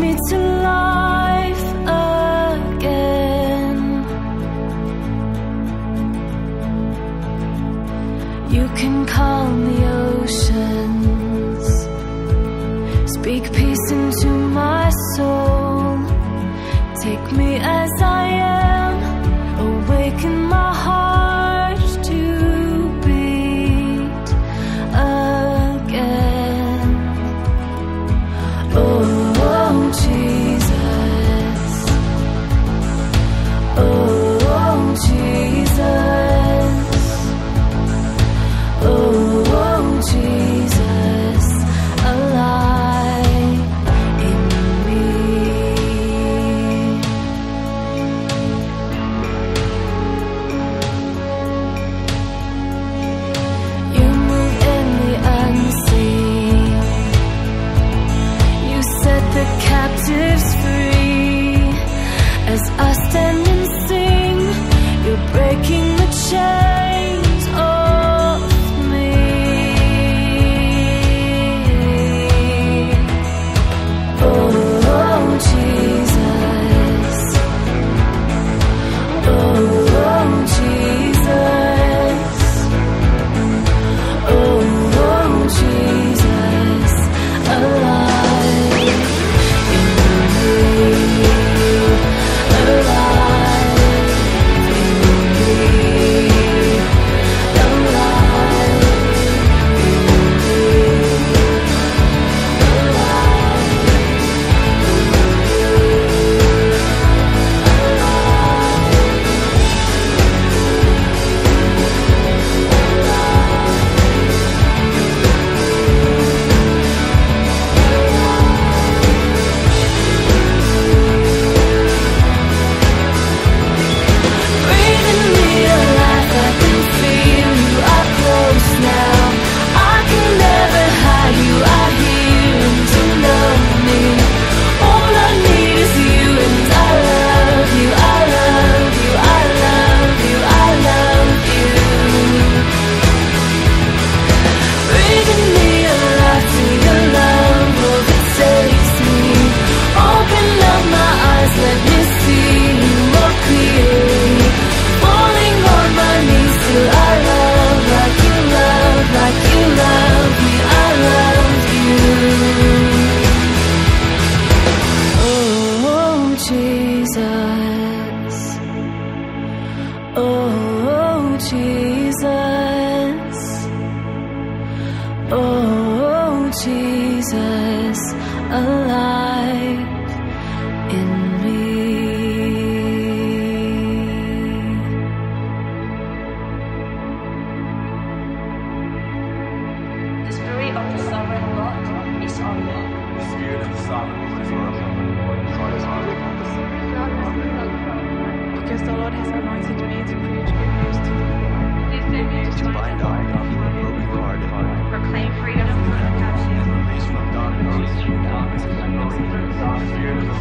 me to Oh.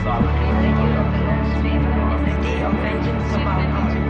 sovereignty, the day of vengeance upon.